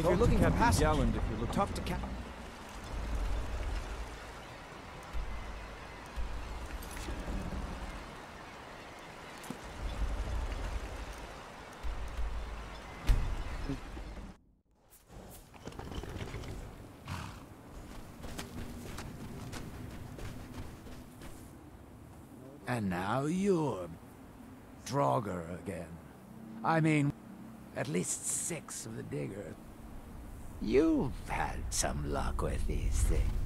If you're looking for Captain passengers, Gjalund if you're looking. talk to Cap. And now you're Draugr again. I mean, at least six of the diggers. You've had some luck with these things.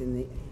In the.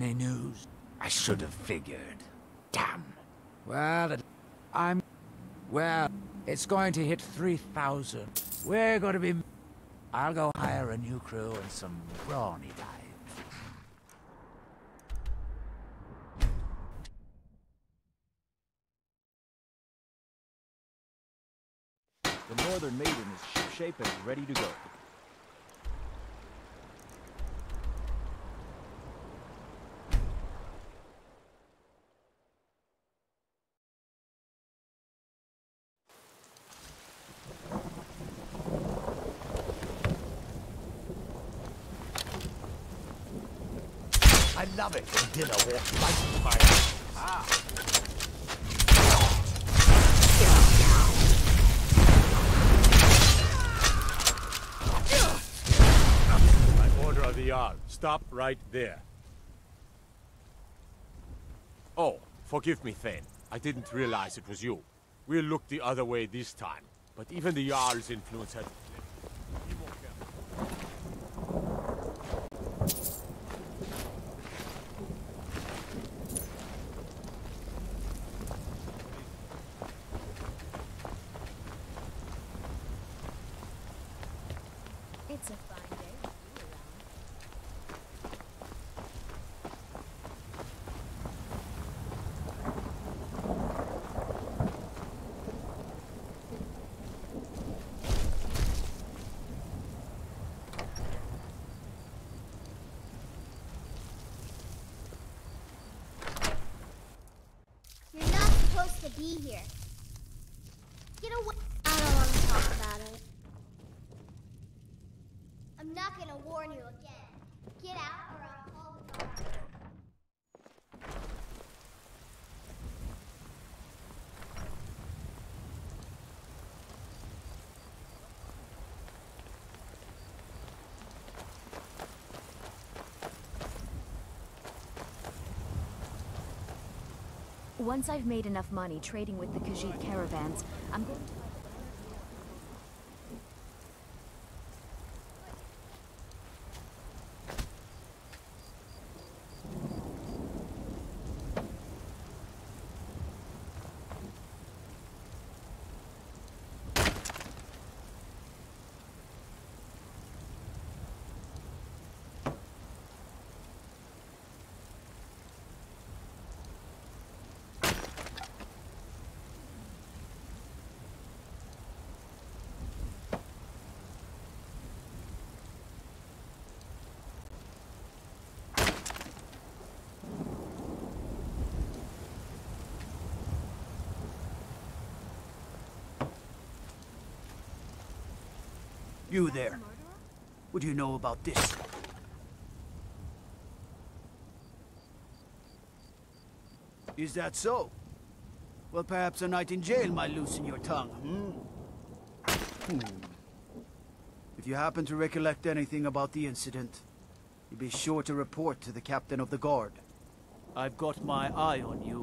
Any news? I should have figured. Damn. Well, I'm... Well, it's going to hit 3,000. We're going to be... I'll go hire a new crew and some brawny dives. The Northern Maiden is shipshape and ready to go. Love it when dinner walks right by us. Ah. By order of the Jarl, stop right there. Oh, forgive me, Thane. I didn't realize it was you. We'll look the other way this time. But even the Jarl's influence had... Be more careful. It's a fine day to be around. You're not supposed to be here. Get away. I don't want to talk about it. I'm not gonna warn you again. Get out or I'll call the guard. Once I've made enough money trading with the Khajiit caravans, I'm going to... You there. What do you know about this? Is that so? Well, perhaps a night in jail might loosen your tongue, hmm? Hmm. If you happen to recollect anything about the incident, you be sure to report to the captain of the guard. I've got my eye on you.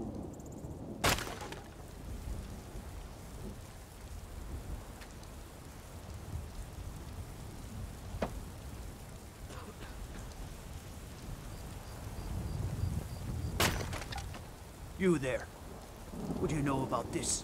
You there. What do you know about this?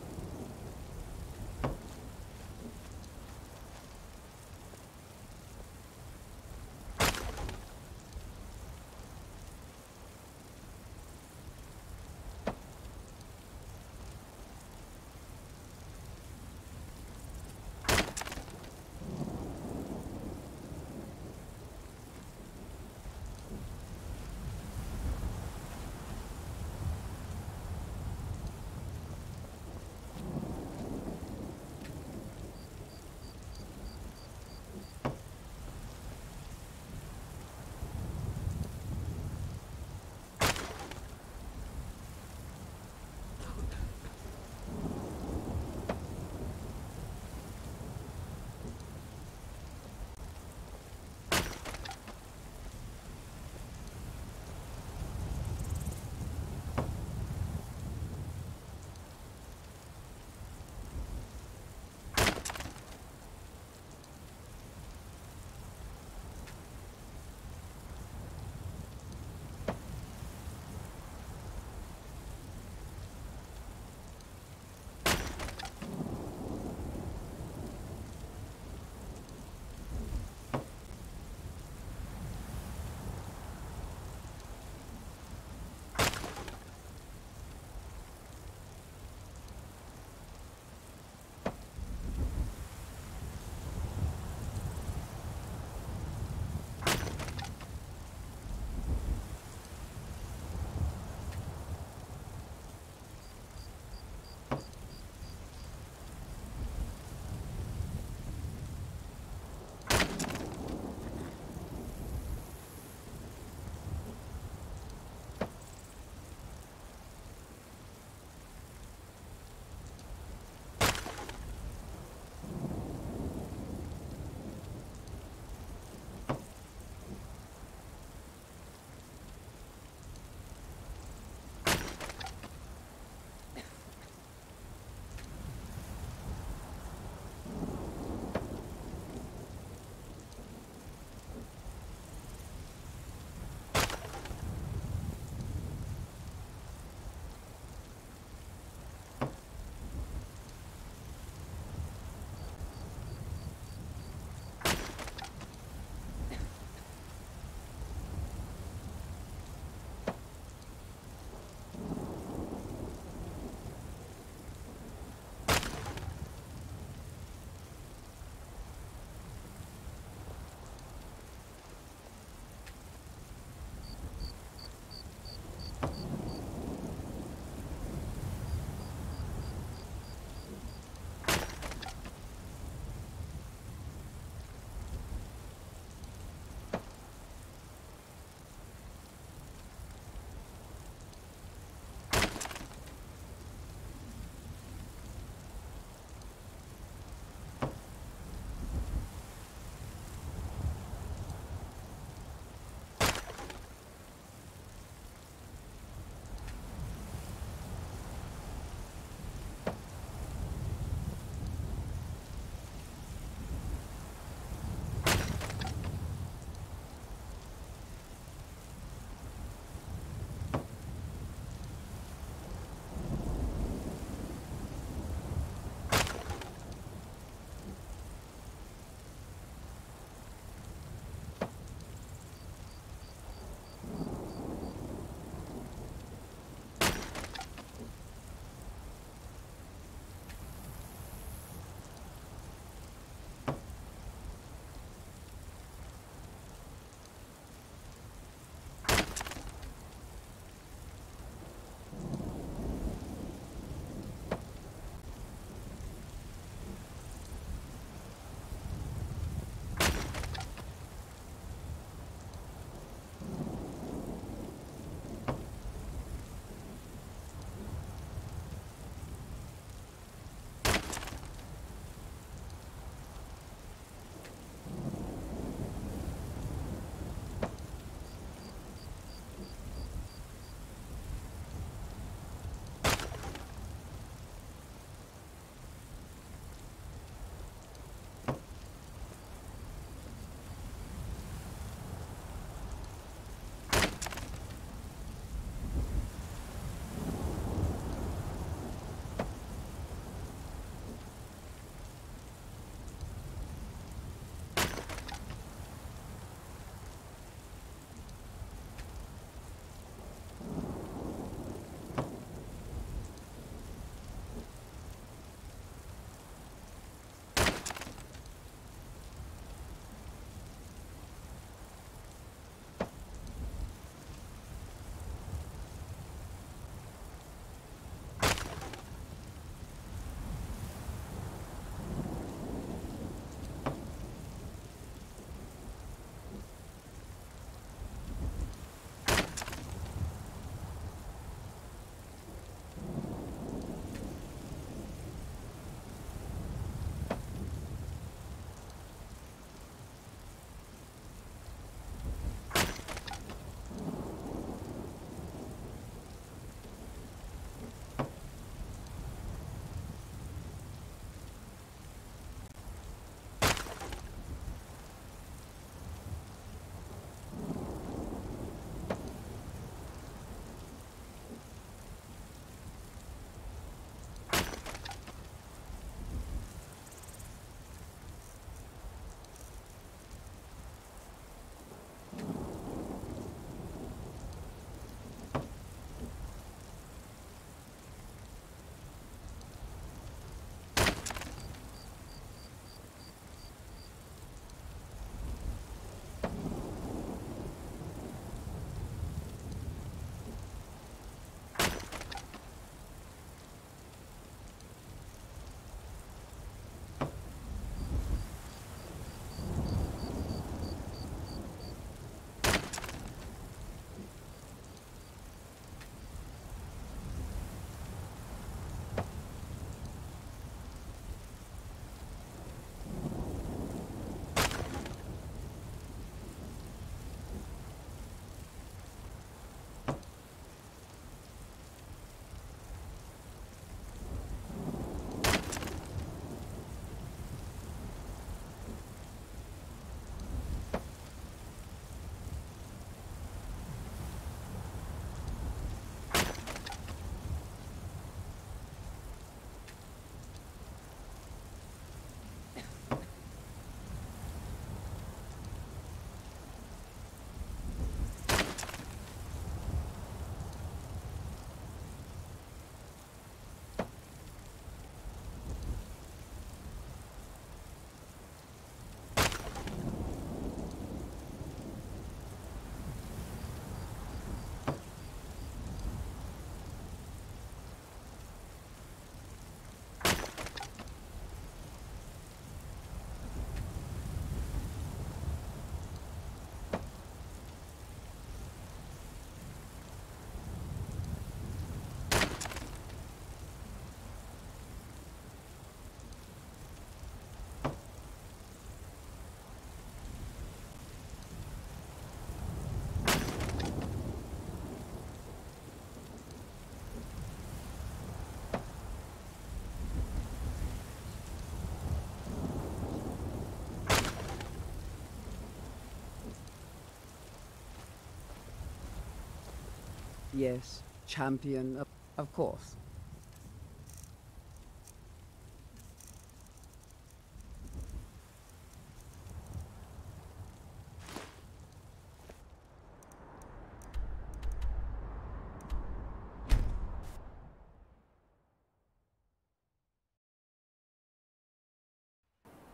Yes, champion, of, of course.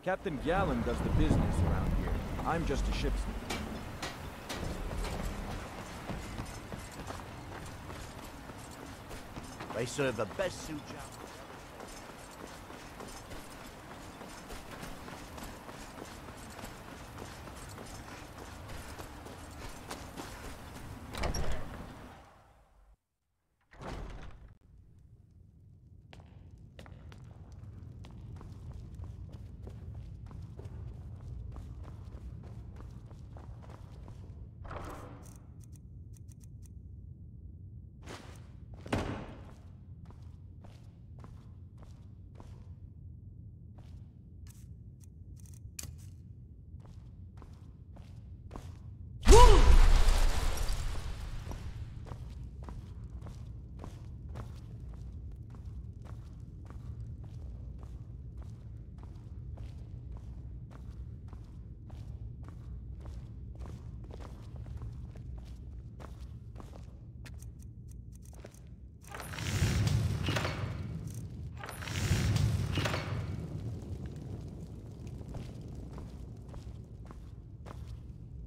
Captain Gjalund does the business around here. I'm just a shipsman. They serve the best suit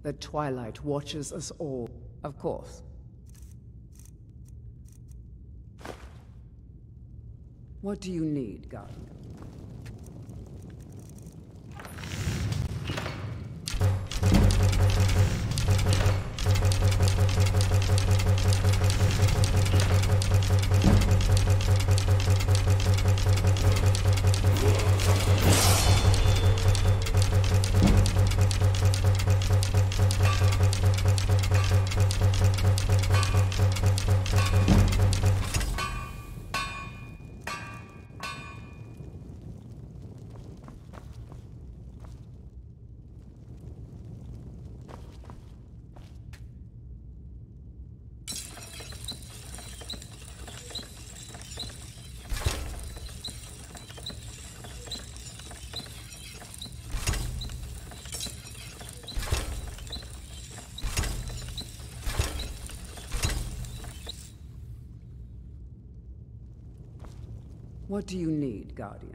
The Twilight watches us all, of course. What do you need, Guardian? What do you need, Guardian?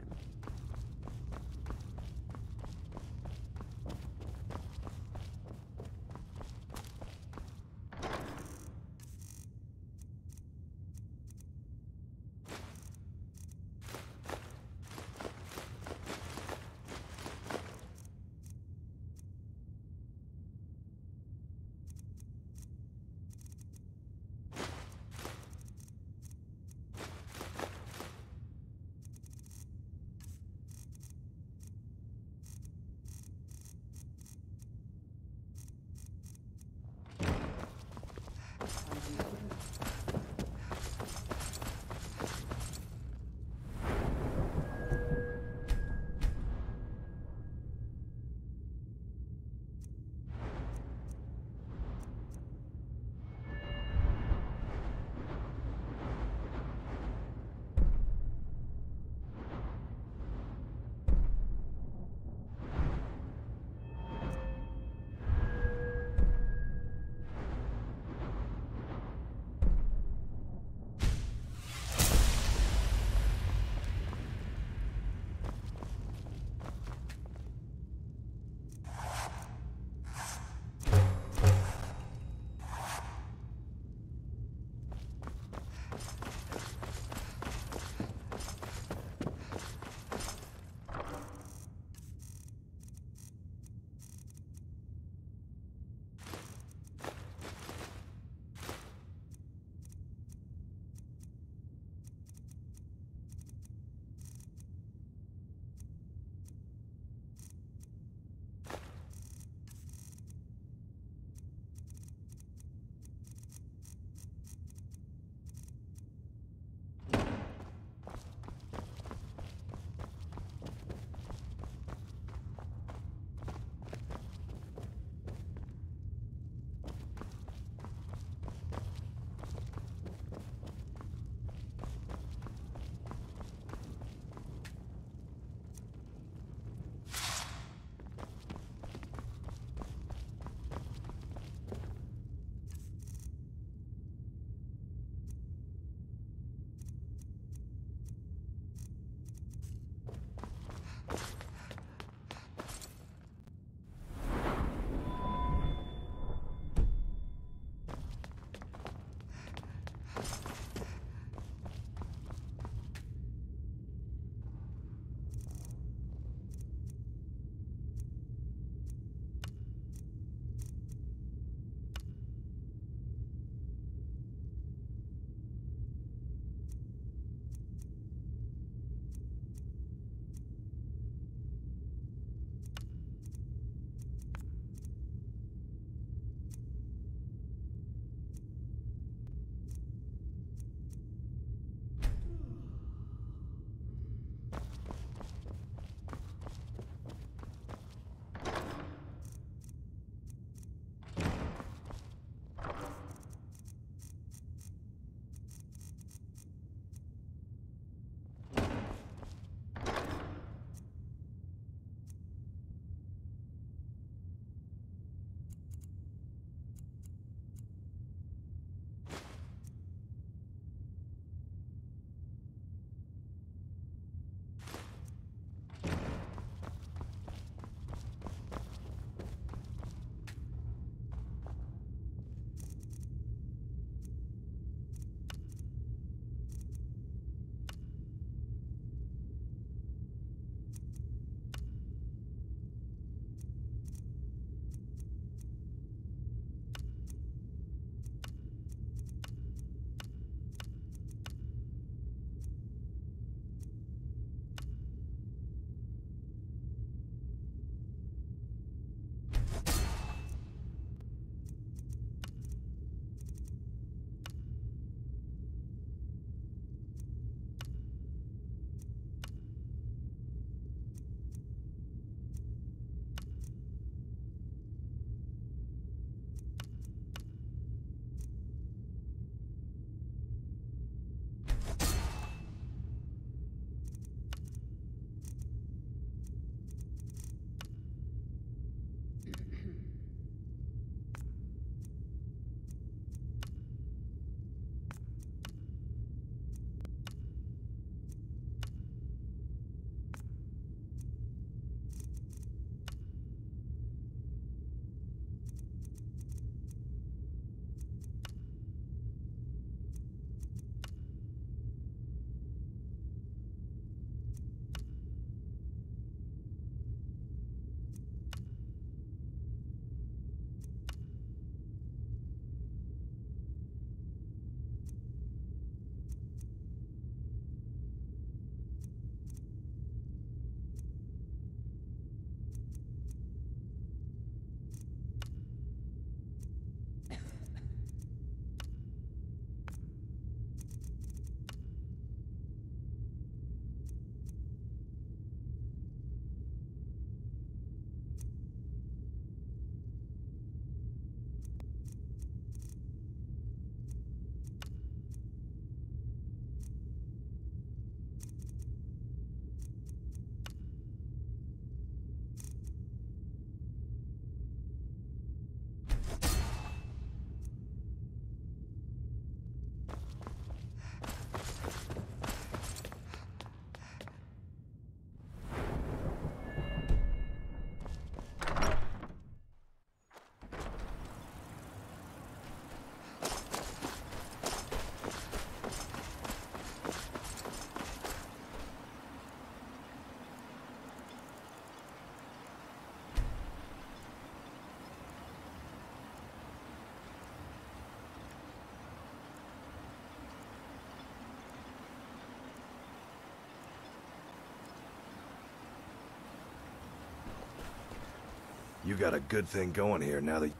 You got a good thing going here now that... you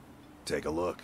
Take a look.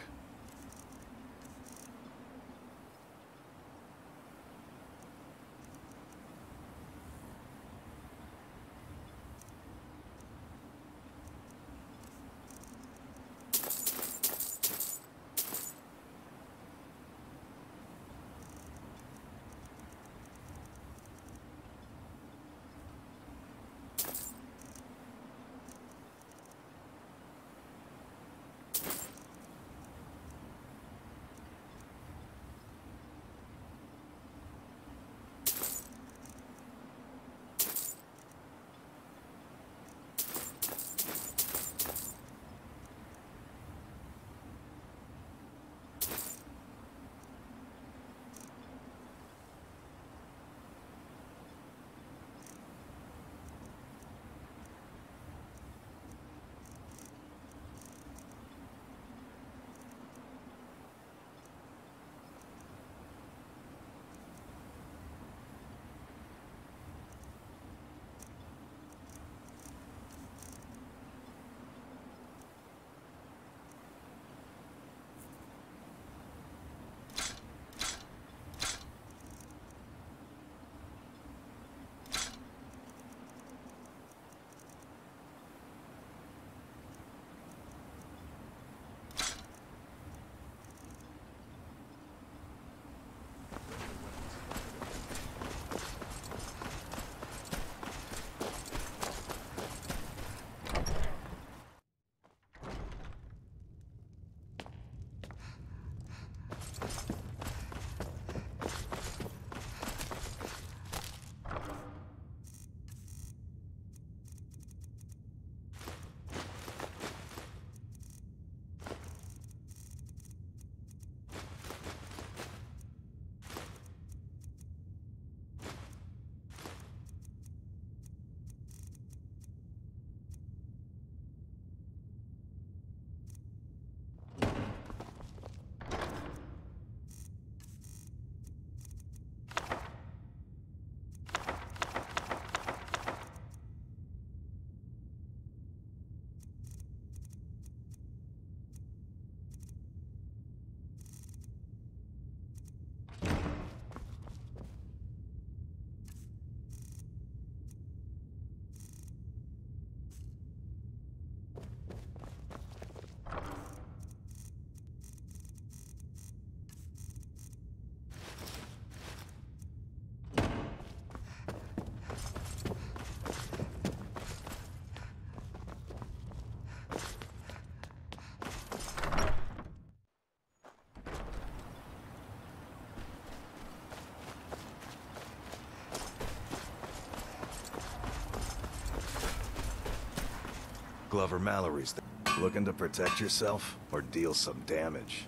Glover Mallory's there. Looking to protect yourself or deal some damage?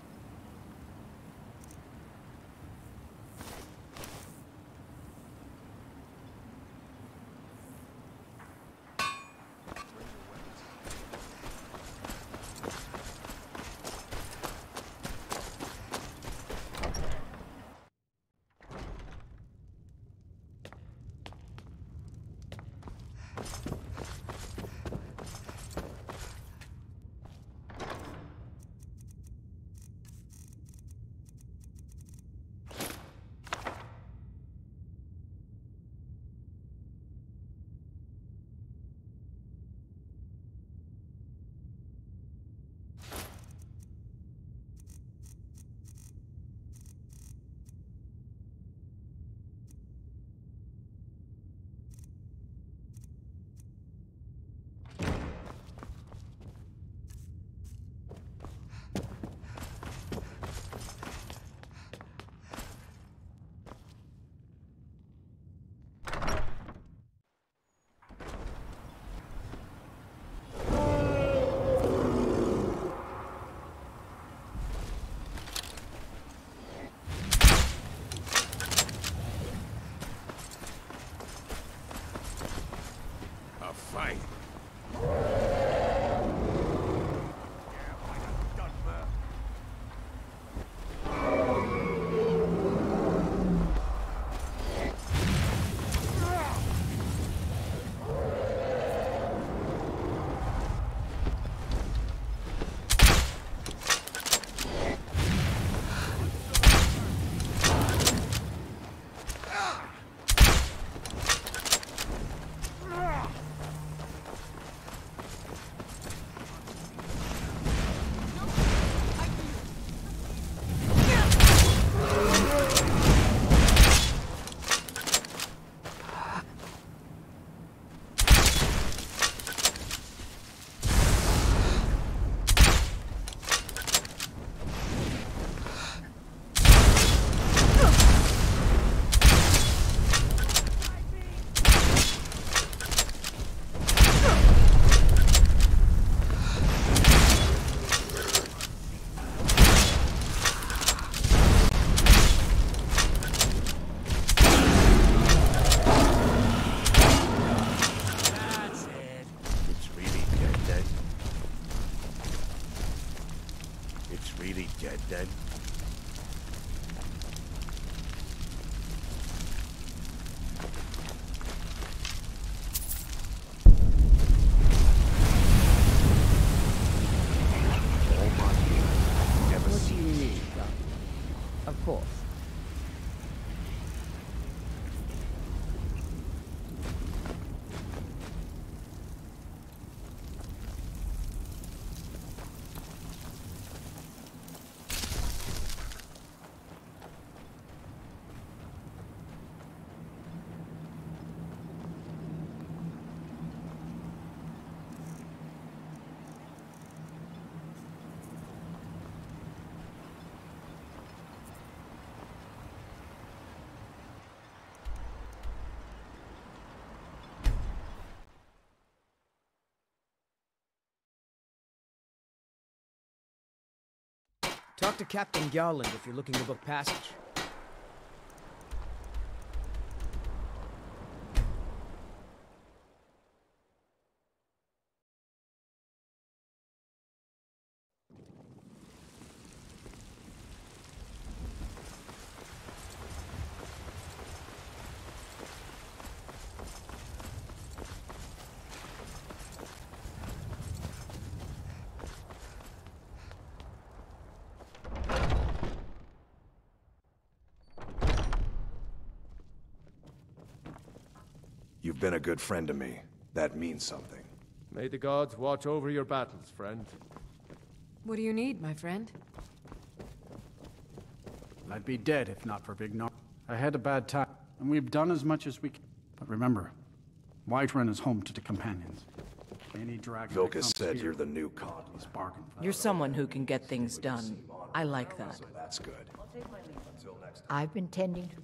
Talk to Captain Garland if you're looking to book passage. You've been a good friend to me. That means something. May the gods watch over your battles, friend. What do you need, my friend? I'd be dead if not for Vignar. I had a bad time, and we've done as much as we can. But remember, Whiterun is home to the Companions. Any dragon that Vilkas said here you're the new con. is bargain for You're someone who can get things done. I like that. That's good. I've been tending to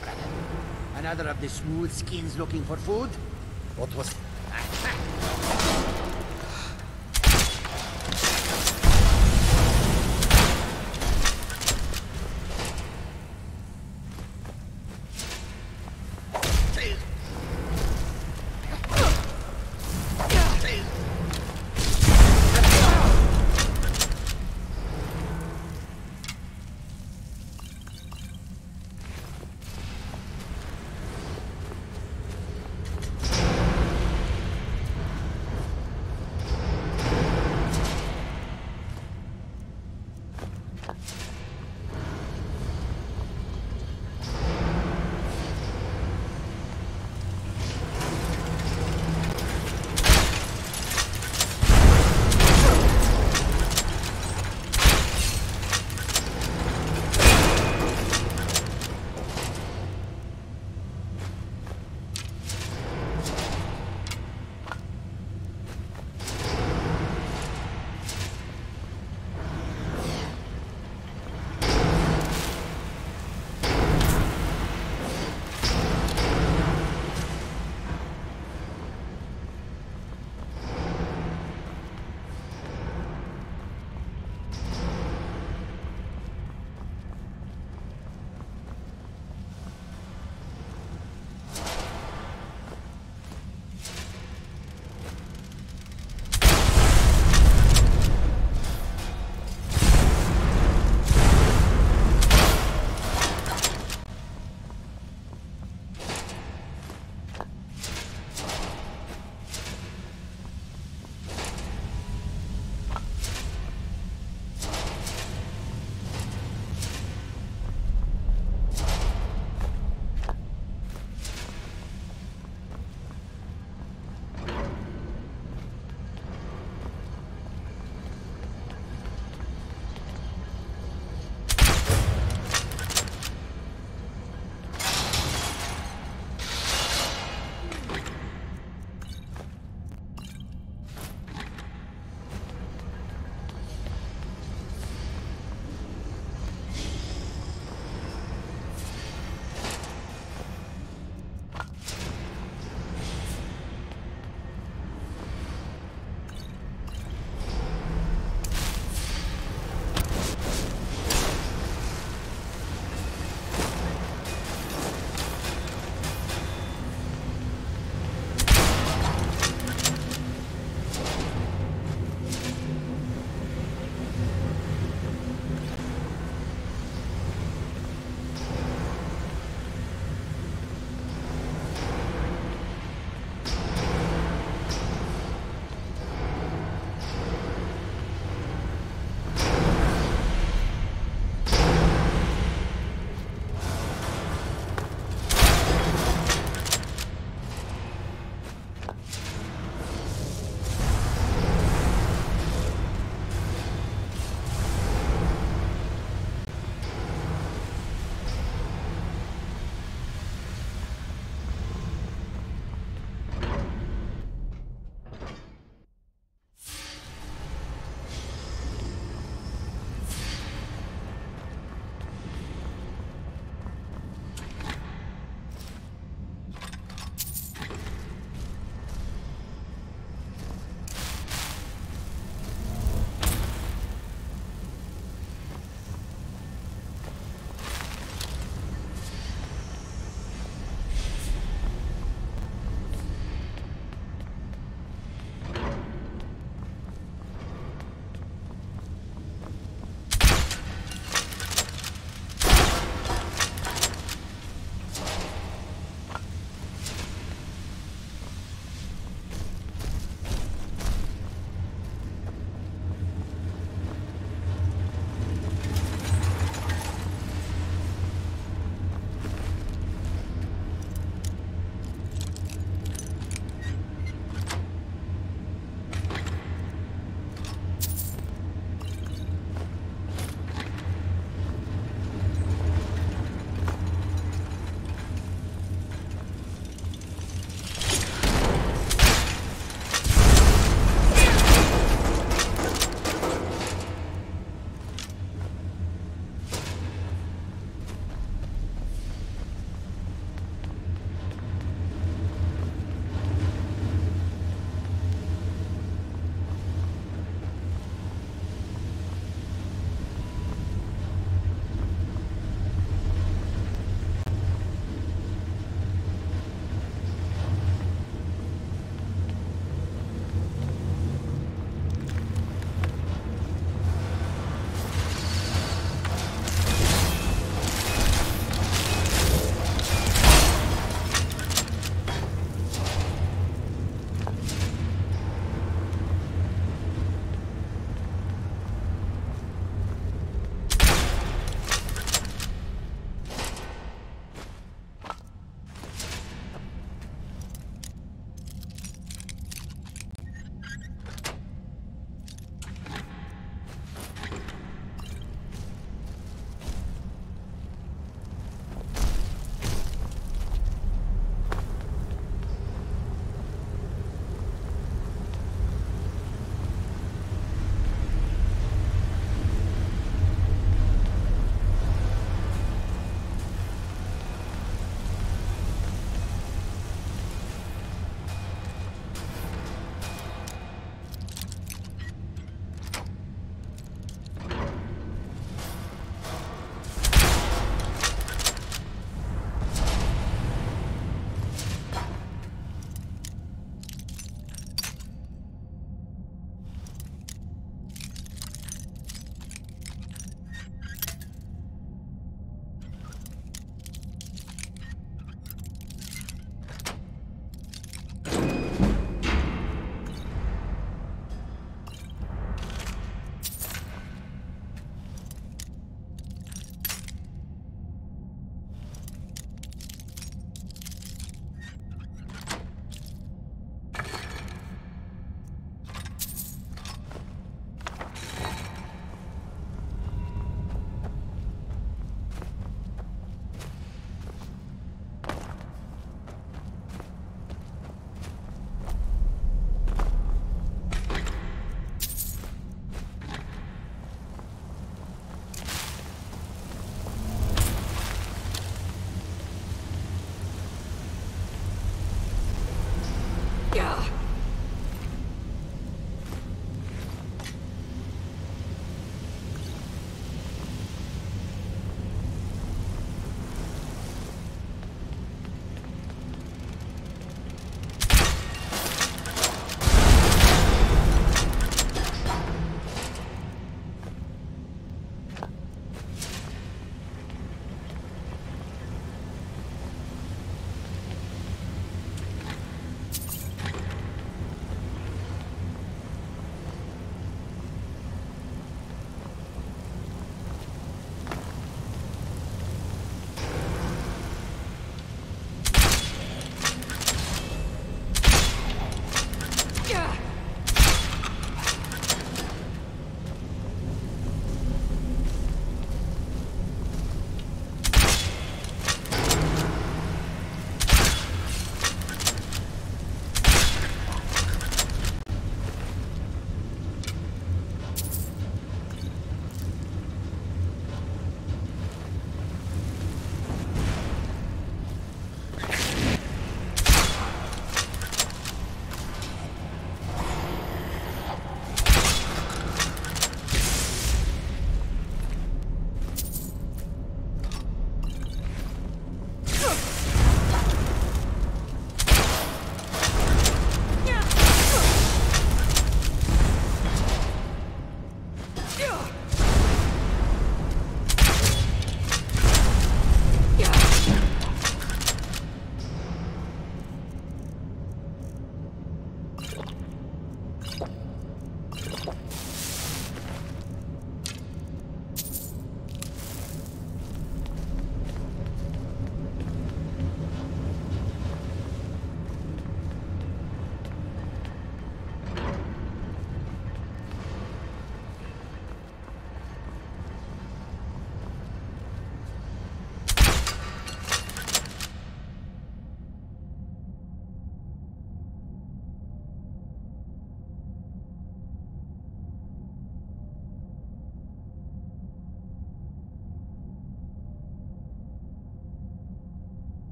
brother? Another of the smooth skins looking for food? What was...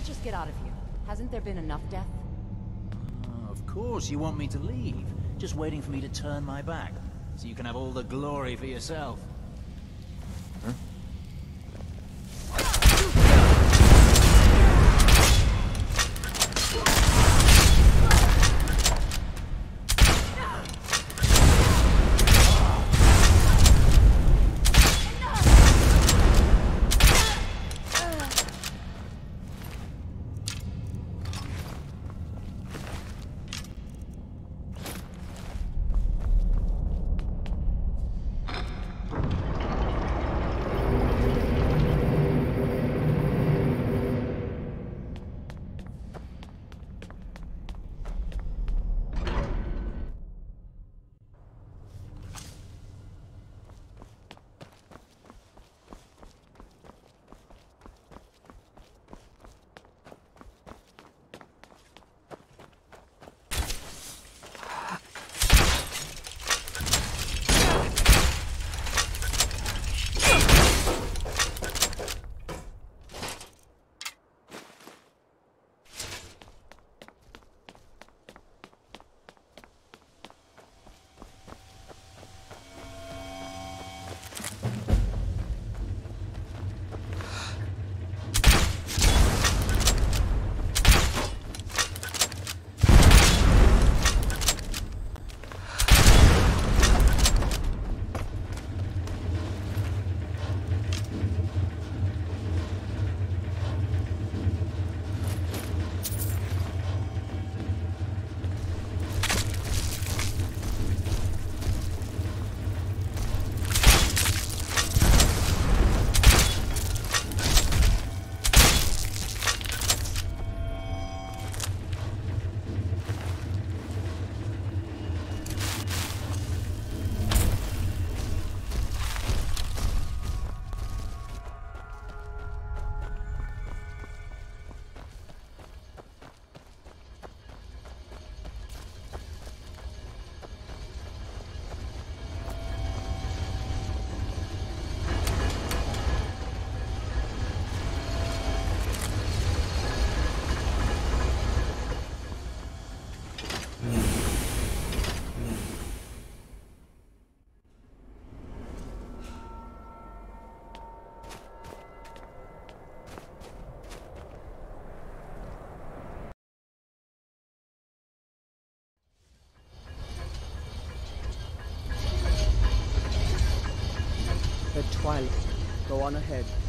Let's just get out of here. Hasn't there been enough death? Oh, of course you want me to leave. Just waiting for me to turn my back. So you can have all the glory for yourself. Go on ahead.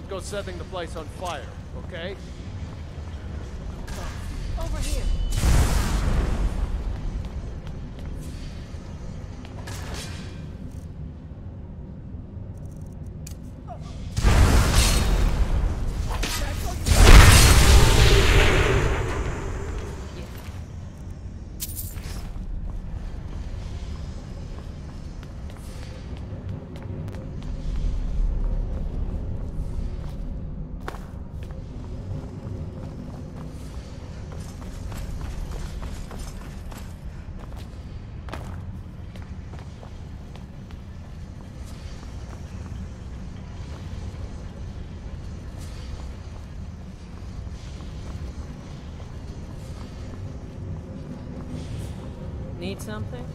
Don't go setting the place on fire, okay? Over here. Something?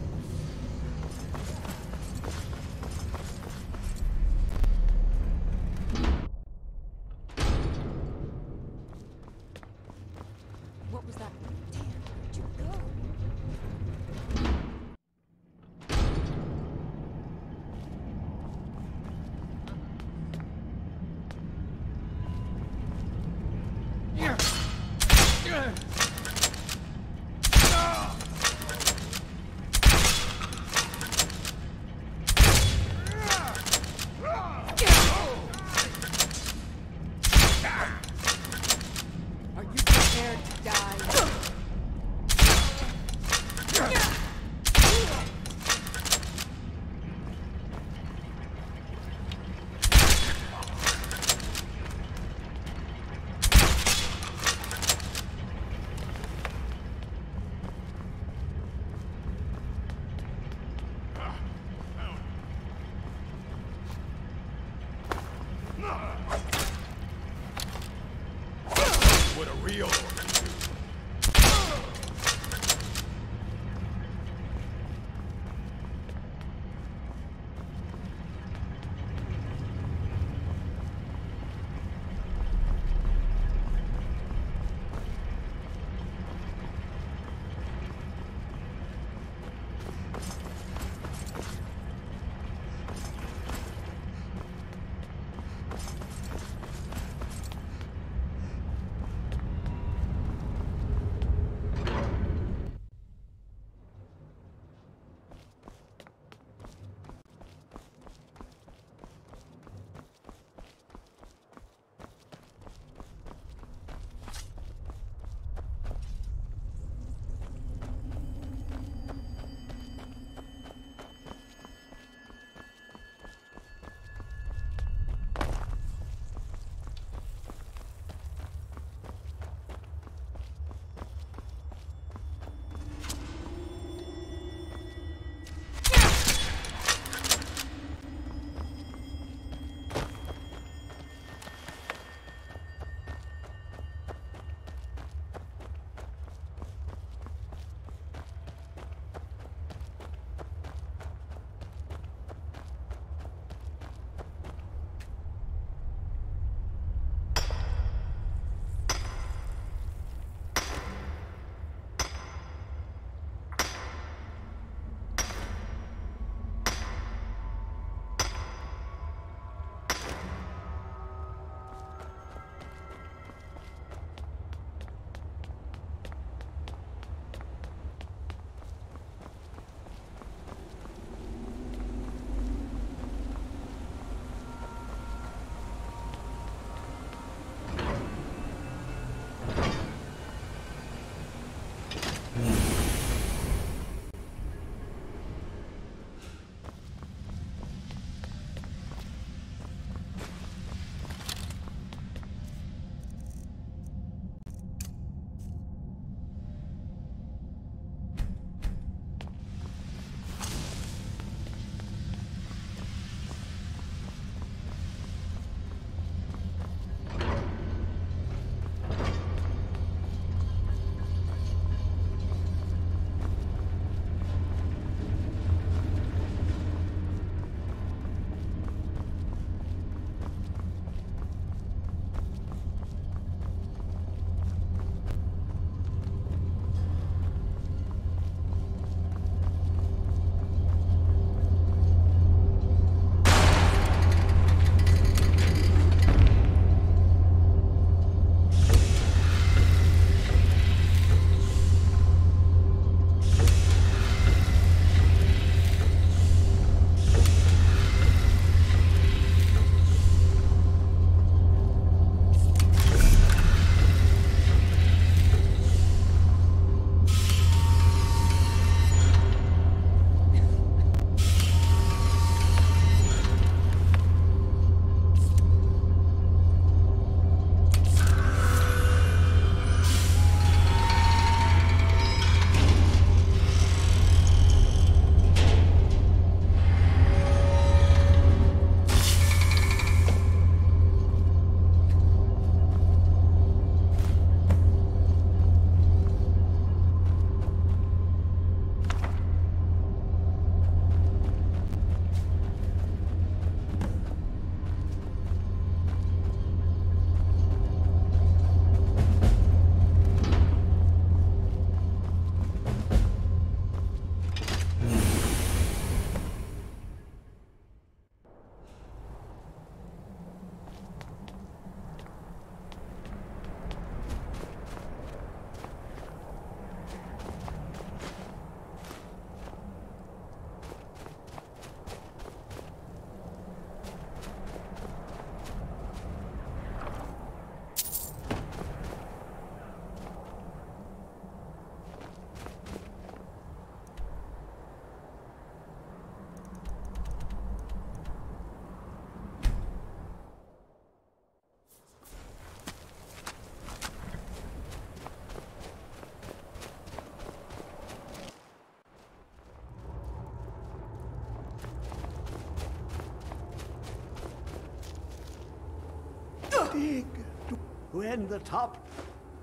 End the top.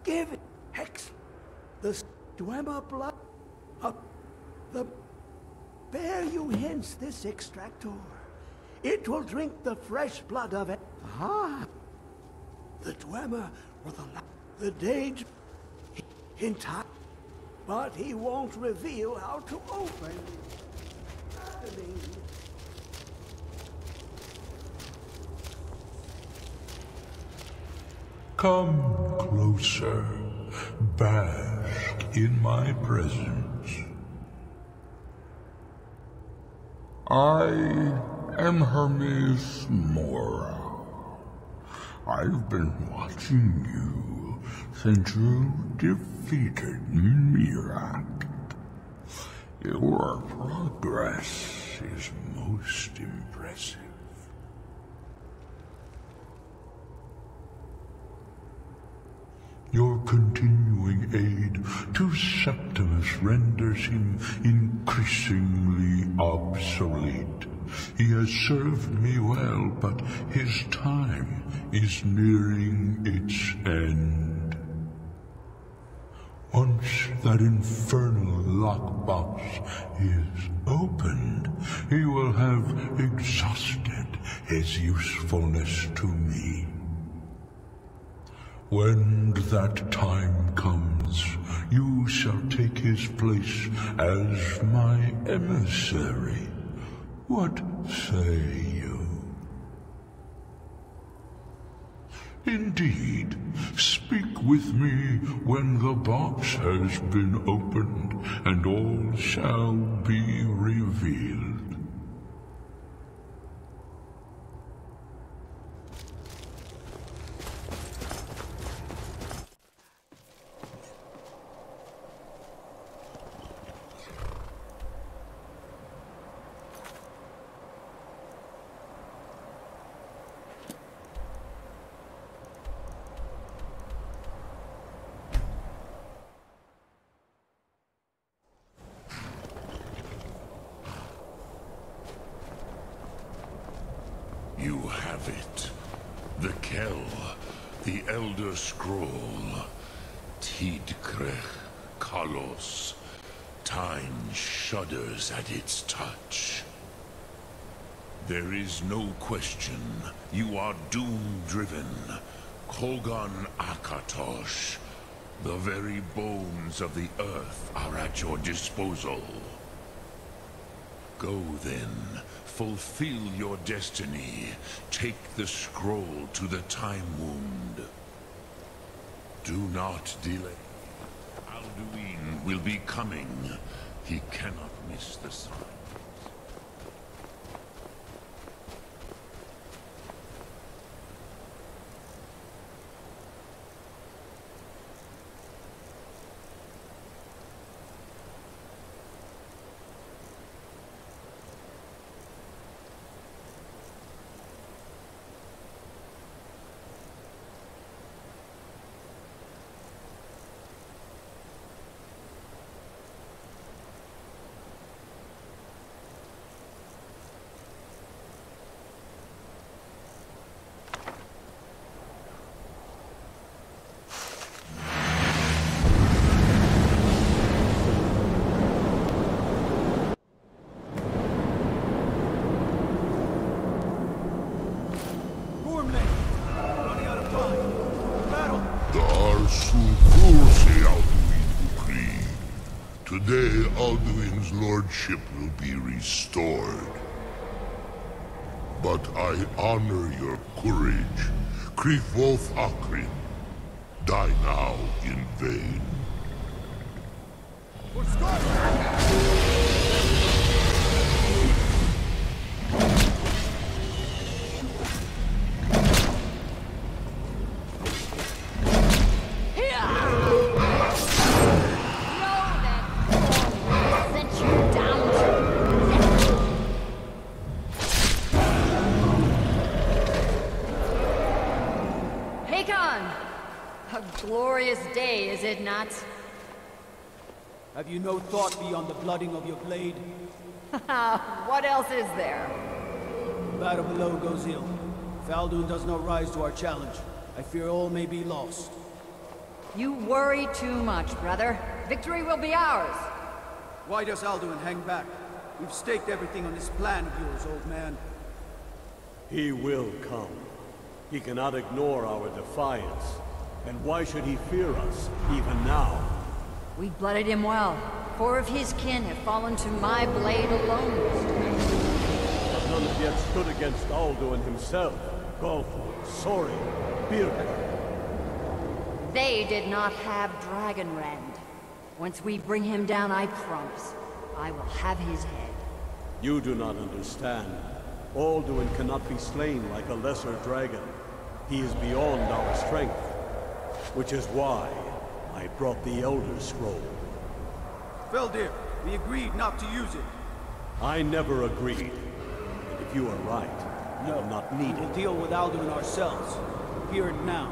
Give it hex. The Dwemer blood up the bear you hence this extractor. It will drink the fresh blood of it. Ah. The Dwemer or the the Dage in time. But he won't reveal how to open. Come closer, bask in my presence. I am Hermaeus Mora. I've been watching you since you defeated Miraak. Your progress is most impressive. Your continuing aid to Septimus renders him increasingly obsolete. He has served me well, but his time is nearing its end. Once that infernal lockbox is opened, he will have exhausted his usefulness to me. When that time comes, you shall take his place as my emissary. What say you? Indeed, speak with me when the box has been opened, and all shall be revealed. Have it. The Kel, the Elder Scroll, Tidkrech Kalos. Time shudders at its touch. There is no question. You are doom-driven. Kogaan Akatosh. The very bones of the Earth are at your disposal. Go then, fulfill your destiny. Take the scroll to the Time Wound. Do not delay. Alduin will be coming. He cannot miss the sign. The Arsu Kursi Alduin decree. Today, Alduin's lordship will be restored. But I honor your courage. Krif voth ahkrin. Die now in vain. Blooding of your blade? what else is there? Battle below goes ill. Faldoon does not rise to our challenge. I fear all may be lost. You worry too much, brother. Victory will be ours. Why does Alduin hang back? We've staked everything on this plan of yours, old man. He will come. He cannot ignore our defiance. And why should he fear us, even now? We blooded him well. Four of his kin have fallen to my blade alone, But none have yet stood against Alduin himself. Golfo, Sori, Birka. They did not have Dragonrend. Once we bring him down, I promise, I will have his head. You do not understand. Alduin cannot be slain like a lesser dragon. He is beyond our strength. Which is why I brought the Elder Scroll. Felldir, we agreed not to use it. I never agreed. And if you are right, you will not need We'll it. deal with Alduin ourselves. Here and now.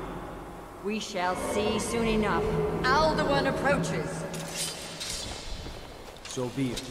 We shall see soon enough. Alduin approaches. So be it.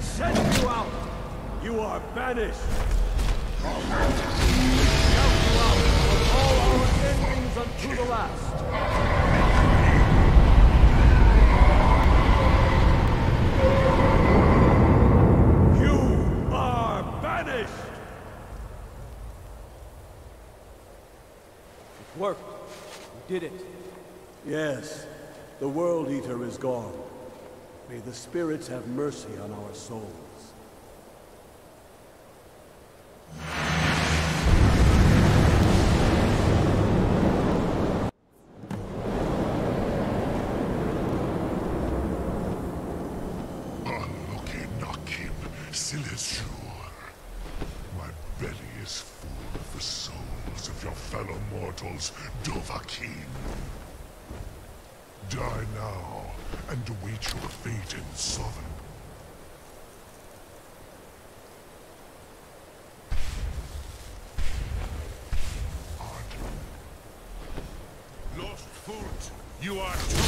And send you out. You are banished. We shout you out from all our endings unto the last. You are banished! It worked. We did it. Yes, the World Eater is gone. May the spirits have mercy on our souls. Unlucky Nakib Silesur. My belly is full of the souls of your fellow mortals, Dovahkiin. Die now and await your fate in Sovn. Lost foot, you are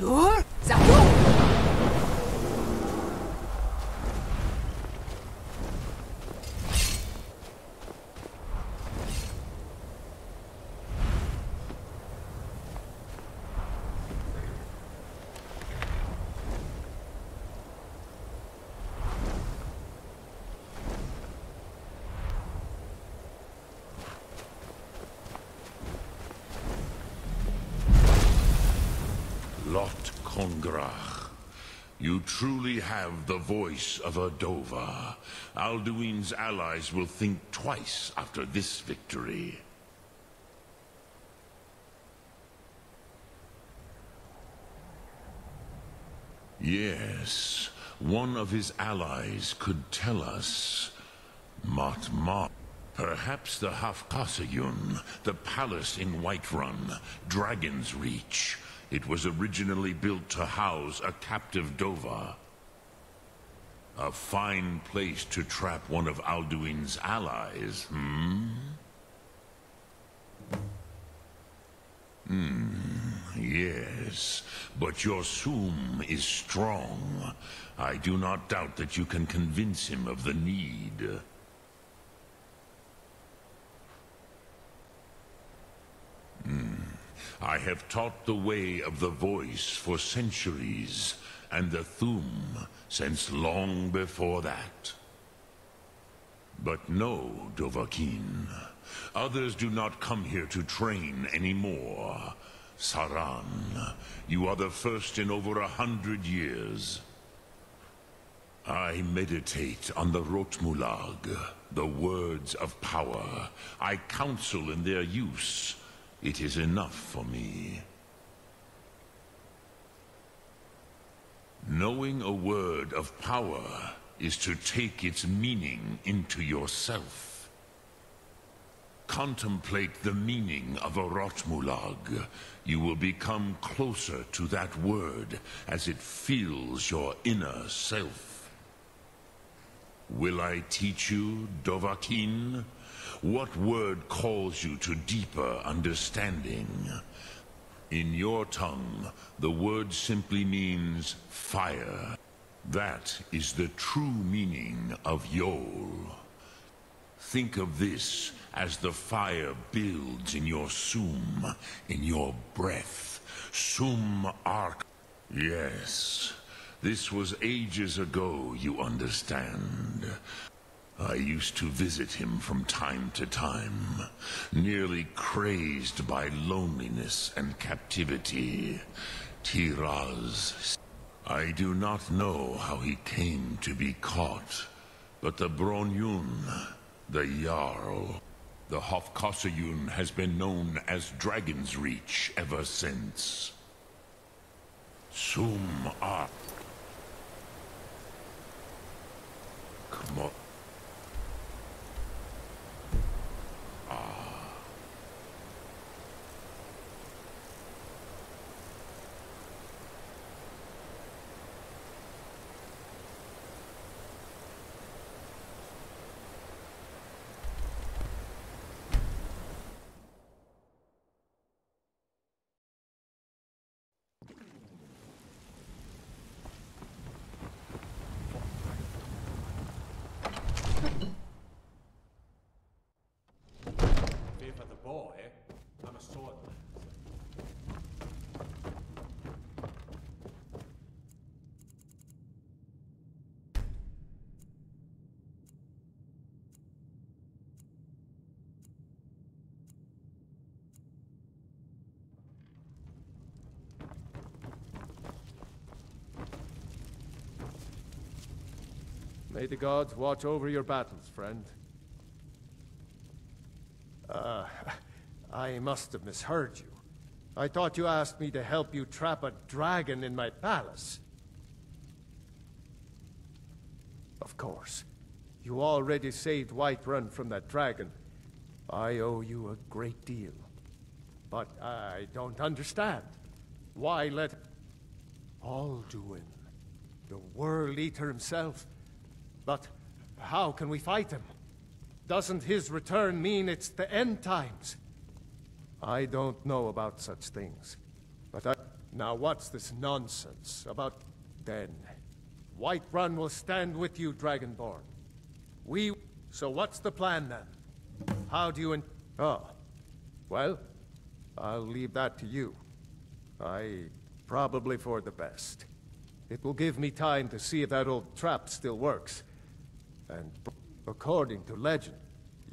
Jur? Zapu! Lot Krongrah. You truly have the voice of a Dova. Alduin's allies will think twice after this victory. Yes, one of his allies could tell us. Matma. Perhaps the Hafkasayun, the palace in Whiterun, Dragon's Reach. It was originally built to house a captive Dova. A fine place to trap one of Alduin's allies, hmm? Hmm, yes. But your Thu'um is strong. I do not doubt that you can convince him of the need. Hmm. I have taught the way of the voice for centuries, and the Thu'um since long before that. But no, Dovahkiin. Others do not come here to train anymore. Saran, you are the first in over a hundred years. I meditate on the Rotmulaag, the words of power. I counsel in their use. It is enough for me. Knowing a word of power is to take its meaning into yourself. Contemplate the meaning of a Rotmulaag. You will become closer to that word as it fills your inner self. Will I teach you, Dovahkiin? What word calls you to deeper understanding? In your tongue, the word simply means fire. That is the true meaning of Yol. Think of this as the fire builds in your Thu'um, in your breath. Sum arc. Yes, this was ages ago, you understand. I used to visit him from time to time, nearly crazed by loneliness and captivity. Tiraz. I do not know how he came to be caught, but the Bronyun, the Jarl, the Hofkosayun has been known as Dragonsreach ever since. Sum Ar... Come on. Oh. for the boy. I'm a sword man. May the gods watch over your battles, friend. I must have misheard you. I thought you asked me to help you trap a dragon in my palace. Of course. You already saved Whiterun from that dragon. I owe you a great deal. But I don't understand. Why let Alduin, the World Eater himself? But how can we fight him? Doesn't his return mean it's the end times? I don't know about such things. But I... Now what's this nonsense about then? Whiterun will stand with you, Dragonborn. We... So what's the plan then? How do you in... Oh. Well, I'll leave that to you. I... Probably for the best. It will give me time to see if that old trap still works. And according to legend,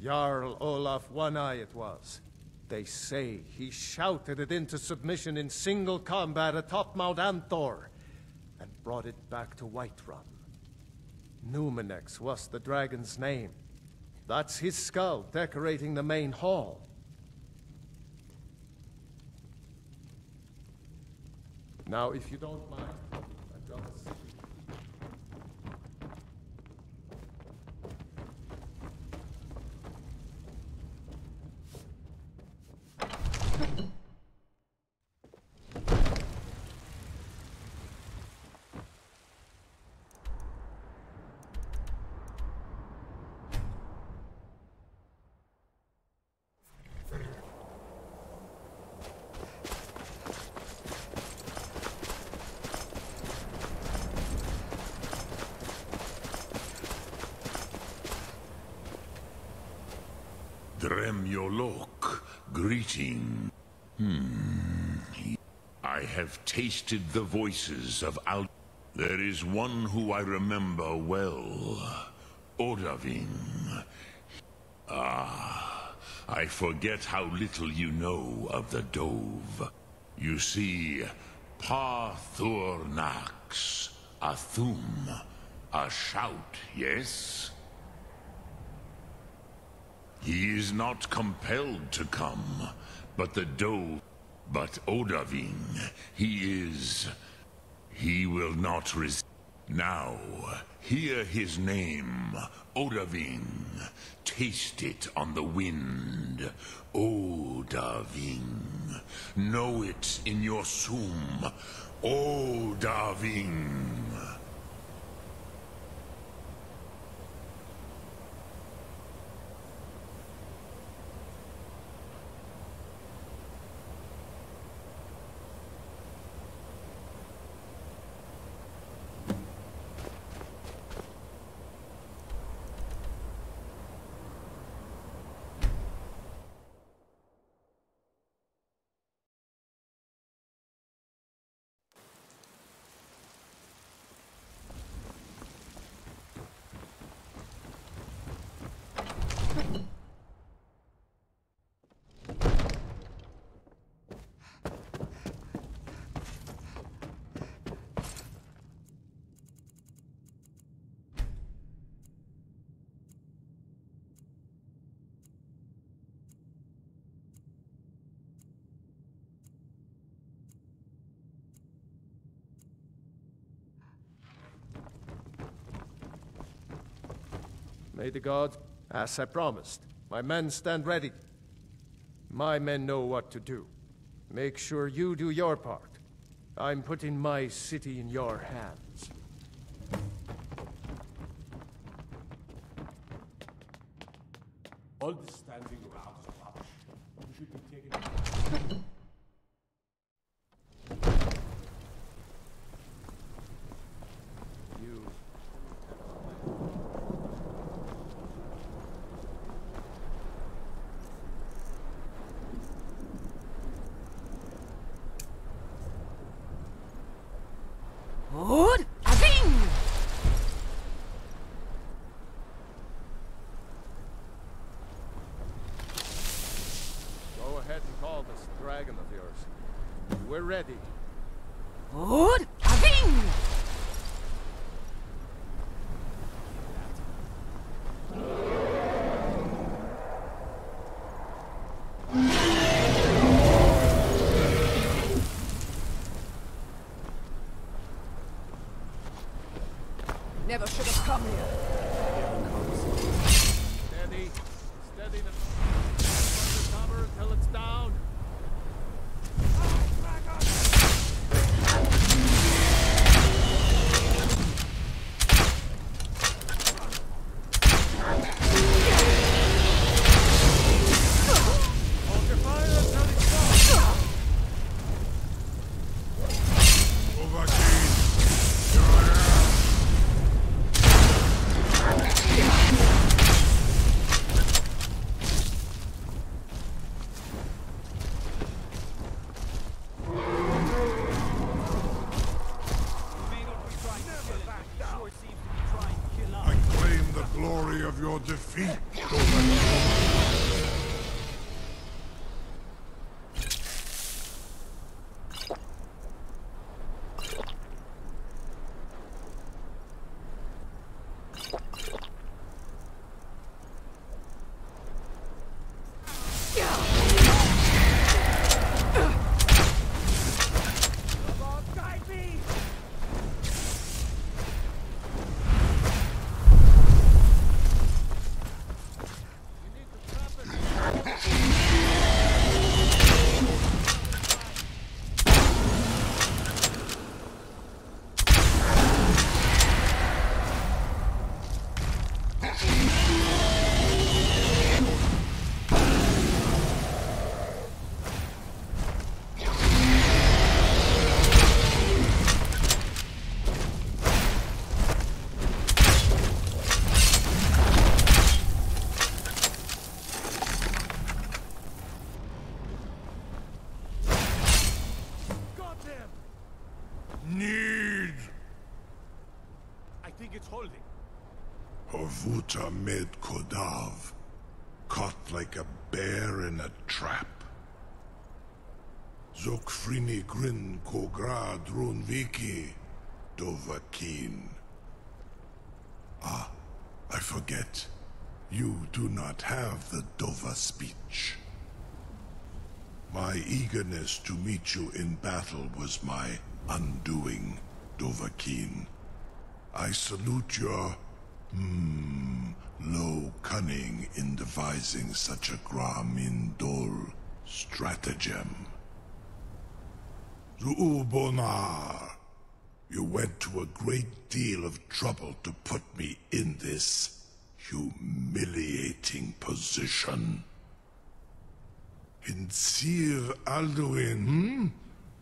Jarl Olaf One-Eye it was. They say he shouted it into submission in single combat atop Mount Anthor, and brought it back to Whiterun. Numinex was the dragon's name. That's his skull decorating the main hall. Now, if you don't mind, I've got a secret. Dremyolok, greeting. Hmm. I have tasted the voices of Al... There is one who I remember well. Odahviing. Ah, I forget how little you know of the Dov. You see, Paarthurnax, a Thu'um, a shout, yes? He is not compelled to come, but the Dov, but Odahviing, he is... He will not resist. Now, hear his name, Odahviing. Taste it on the wind. Odahviing. Know it in your Thu'um. Odahviing. May the gods, as I promised, my men stand ready. My men know what to do. Make sure you do your part. I'm putting my city in your hands. All this ready. Good. Aving! Never should have come here. Drunviki, Dovahkiin. Ah, I forget. You do not have the Dovah speech. My eagerness to meet you in battle was my undoing, Dovahkiin. I salute your, hmm, low cunning in devising such a Gramin Dol stratagem. Zuubonar, you went to a great deal of trouble to put me in this humiliating position. Hinsir Alduin, hmm?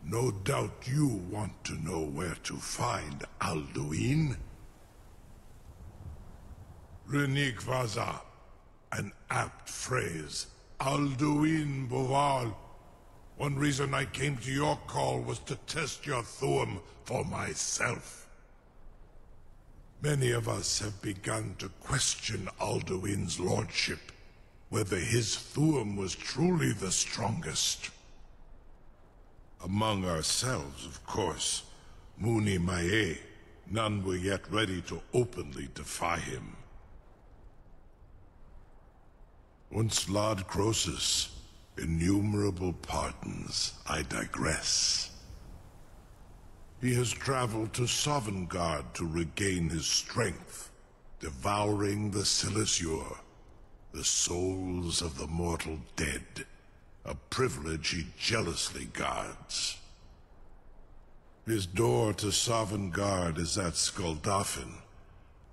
No doubt you want to know where to find Alduin. Renik Vaza, an apt phrase. Alduin Boval. One reason I came to your call was to test your Thu'um for myself. Many of us have begun to question Alduin's lordship, whether his Thu'um was truly the strongest. Among ourselves, of course, Muni Mae, none were yet ready to openly defy him. Once Lord Krosis, innumerable pardons, I digress. He has traveled to Sovngarde to regain his strength, devouring the Silesur, the souls of the mortal dead, a privilege he jealously guards. His door to Sovngarde is at Skuldafn,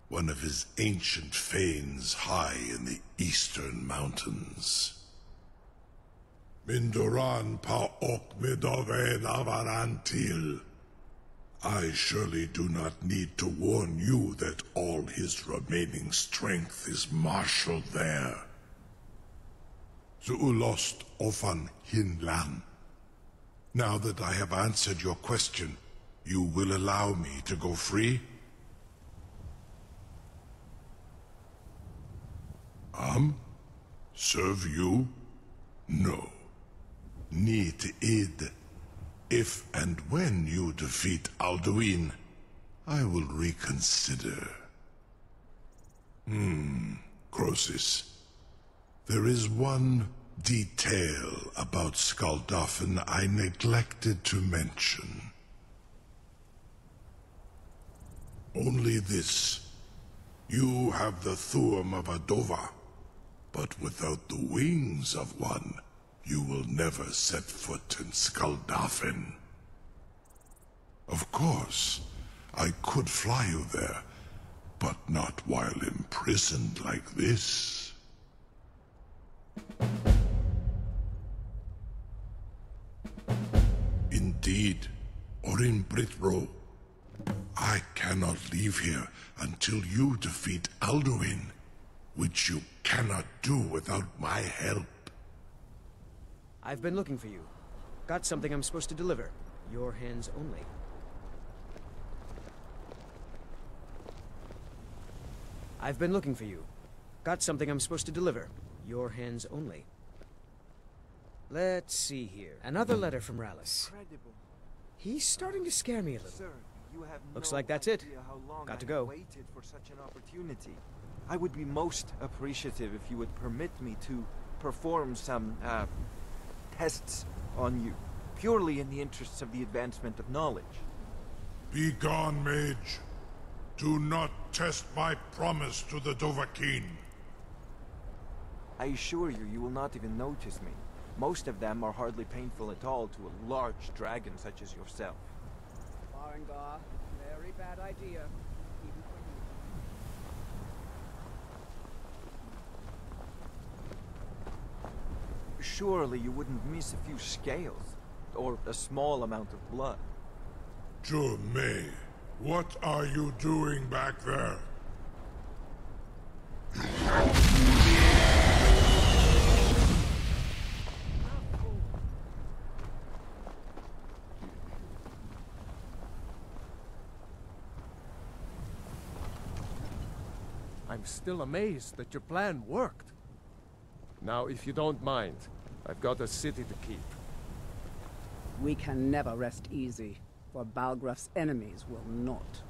one of his ancient fanes high in the eastern mountains. Mindoran pa ok midove navarantil. I surely do not need to warn you that all his remaining strength is marshaled there. Zuulost ofan hinlan. Now that I have answered your question, you will allow me to go free? Um? Serve you? No. Need aid. If and when you defeat Alduin, I will reconsider. Hmm, Krosis. There is one detail about Skuldafn I neglected to mention. Only this. You have the Thu'um of Adova, but without the wings of one, you will never set foot in Skuldafn. Of course, I could fly you there, but not while imprisoned like this. Indeed, Orin Britro, I cannot leave here until you defeat Alduin, which you cannot do without my help. I've been looking for you. Got something I'm supposed to deliver. Your hands only. I've been looking for you. Got something I'm supposed to deliver. Your hands only. Let's see here. Another letter from Rallis. Incredible. He's starting to scare me a little. Sir, you have Looks no like that's it. Got to go. waited for such an opportunity. I would be most appreciative if you would permit me to perform some uh, tests on you, purely in the interests of the advancement of knowledge. Be gone, mage. Do not test my promise to the Dovahkiin. I assure you, you will not even notice me. Most of them are hardly painful at all to a large dragon such as yourself. Farengar, very bad idea. Even for you. Surely you wouldn't miss a few scales, or a small amount of blood. May, what are you doing back there? I'm still amazed that your plan worked. Now, if you don't mind, I've got a city to keep. We can never rest easy, for Balgruuf's enemies will not.